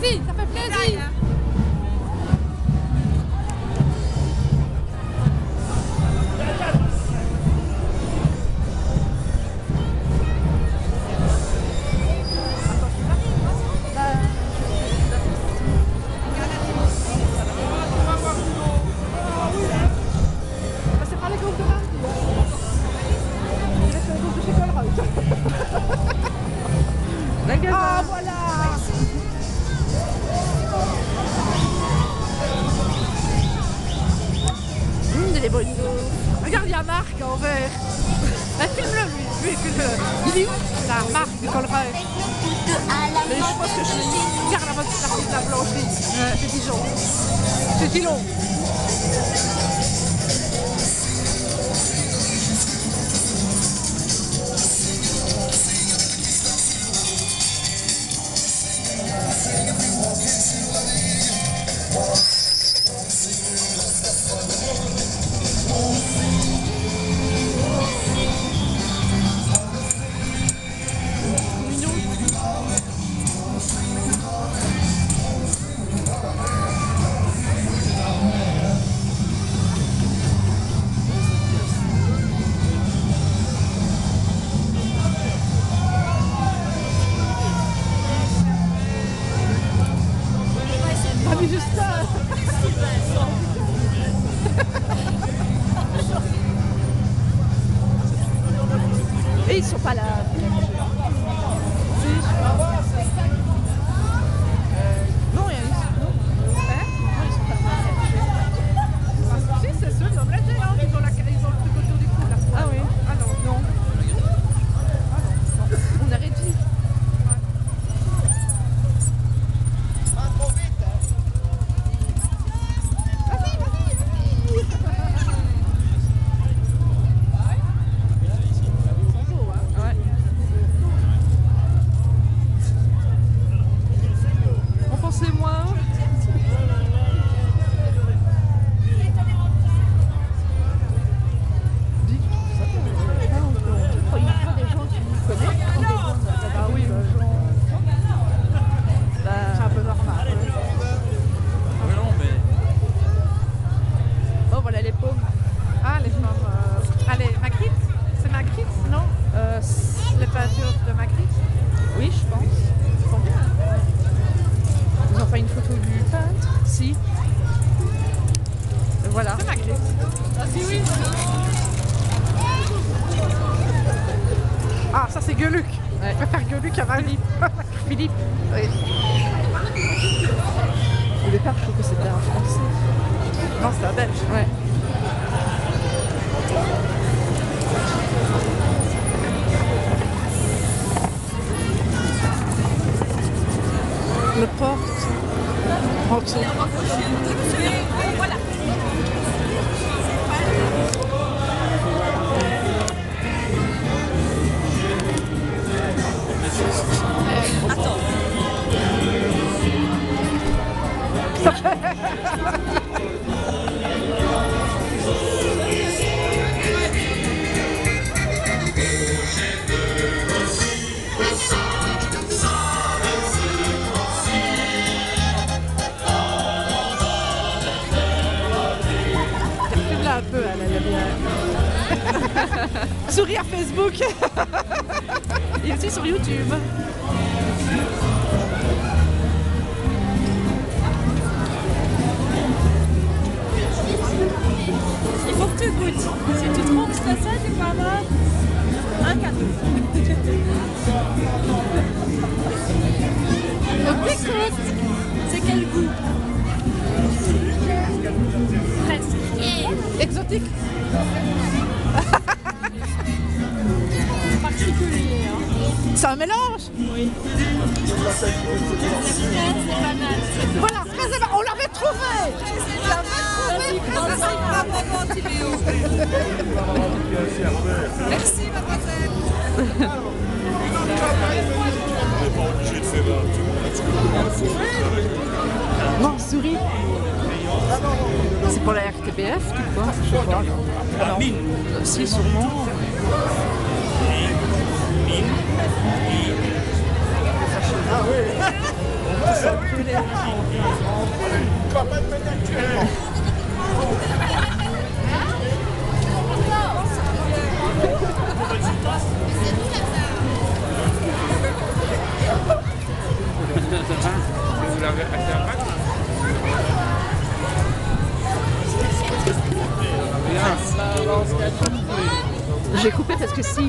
Merci, ça fait plaisir. Bah, filme-le, lui, lui, filme-le. Il est où? La marque du collereur. Mais je pense que je garde la partie de la blancherie. C'est Dijon. C'est Dijon. Sont pas là. Si. Non, il y a une. Non. Hein Non, ils sont pas là. Si, c'est ceux, ils ont la géante, ils ont, la... ils ont le truc autour du cou là. Ah oui Ah non, non. Ah non, non. On aurait dit. Ouais. On pensait moins. Ah oui, c'est un peu normal. Oui, non, mais. Oh, voilà les paumes. Ah, les pommes. Euh... Allez, Magritte C'est Magritte, non euh, Les peintures de Magritte Oui, je pense. Ils sont bien. hein. Ils ont pas une photo du peintre Si. Et voilà. C'est Magritte. Ah, si, oui. Ah, ça c'est Gueuluc. Je préfère Gueuluc à Philippe. Philippe. Oui. Au départ, je trouve que c'était un français. Non, c'est un Belge. Ouais. Le porte. En Sourire Facebook. Et aussi sur YouTube. Il faut que tu goûtes. Si tu trouves que c'est ça, tu vas avoir un cadeau. On t'écoute. C'est quel goût? Presque. Exotique. Un mélange. Oui. Voilà, fraise on l'avait trouvé. On l'avait trouvé. Merci, mademoiselle. Non, souris. C'est pour la RTBF ou quoi Je sais pas. Alors, si, sûrement. Vous l'avez acheté à Pâques J'ai coupé parce que si